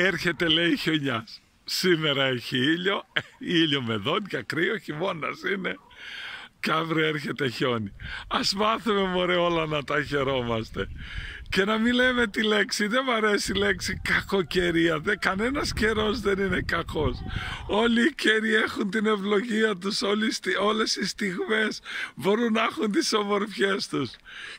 έρχεται λέει χιονιάς. Σήμερα έχει ήλιο, ήλιο με δόντια, κρύο, χειμώνας είναι και αύριο έρχεται χιόνι. Ας μάθουμε μωρέ όλα να τα χαιρόμαστε. Και να μην λέμε τη λέξη, δεν μου αρέσει η λέξη κακοκαιρία. Δεν, κανένας καιρός δεν είναι κακός. Όλοι οι καιροί έχουν την ευλογία τους, όλες, όλες οι στιγμές μπορούν να έχουν τις ομορφιές τους.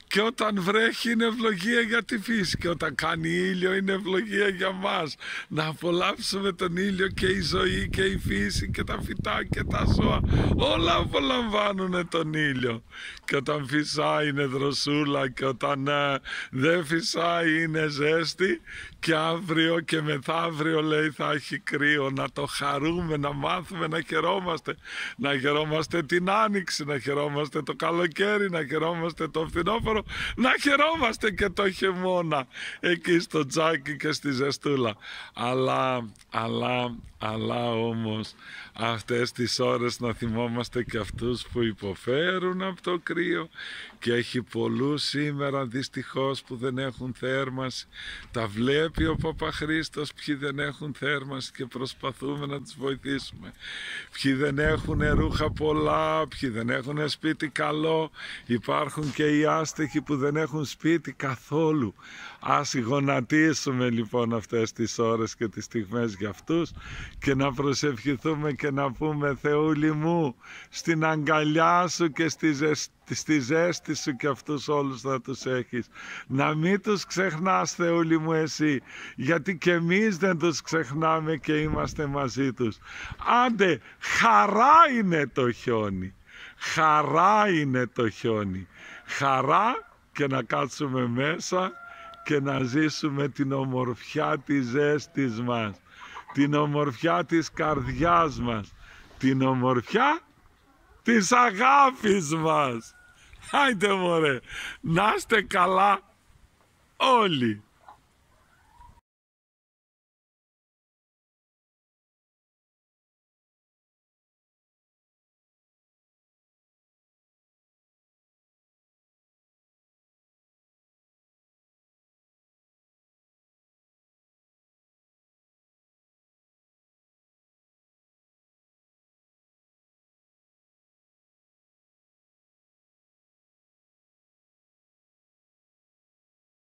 Και όταν βρέχει είναι ευλογία για τη φύση και όταν κάνει ήλιο είναι ευλογία για μας. Να απολαύσουμε τον ήλιο και η ζωή και η φύση και τα φυτά και τα ζώα. Όλα απολαμβάνουν τον ήλιο. Και όταν φυσάει είναι δροσούλα και όταν ε, δεν φυσάει είναι ζέστη και αύριο και μεθαύριο λέει θα έχει κρύο. Να το χαρούμε, να μάθουμε να χαιρόμαστε. Να χαιρόμαστε την άνοιξη, να χαιρόμαστε το καλοκαίρι, να χαιρόμαστε το φθινόφορο να χαιρόμαστε και το χειμώνα. Εκεί στο τζάκι και στη ζεστούλα. Αλλά, αλλά, αλλά όμως αυτές τις ώρες να θυμόμαστε και αυτούς που υποφέρουν από το κρύο. Και έχει πολλούς σήμερα δυστυχώς που δεν έχουν θέρμαση τα βλέπει ο Παπαχρίστος ποιοι δεν έχουν θέρμαση και προσπαθούμε να τους βοηθήσουμε. Ποιοι δεν έχουν ρούχα πολλά ποιοι δεν έχουν σπίτι καλό. Υπάρχουν και οι άστεχοι που δεν έχουν σπίτι καθόλου. Ας γονατίσουμε λοιπόν αυτές τις ώρες και τις στιγμές για αυτούς και να προσευχηθούμε και να πούμε Θεούλη μου στην αγκαλιά σου και στη ζεστή στη ζέστη σου και αυτούς όλους θα τους έχεις. Να μην τους ξεχνάς Θεούλη μου εσύ, γιατί και εμείς δεν τους ξεχνάμε και είμαστε μαζί τους. Άντε, χαρά είναι το χιόνι. Χαρά είναι το χιόνι. Χαρά και να κάτσουμε μέσα και να ζήσουμε την ομορφιά της ζέστης μας, την ομορφιά της καρδιάς μας, την ομορφιά της αγάπης μας. Άιντε μωρέ, να είστε καλά όλοι.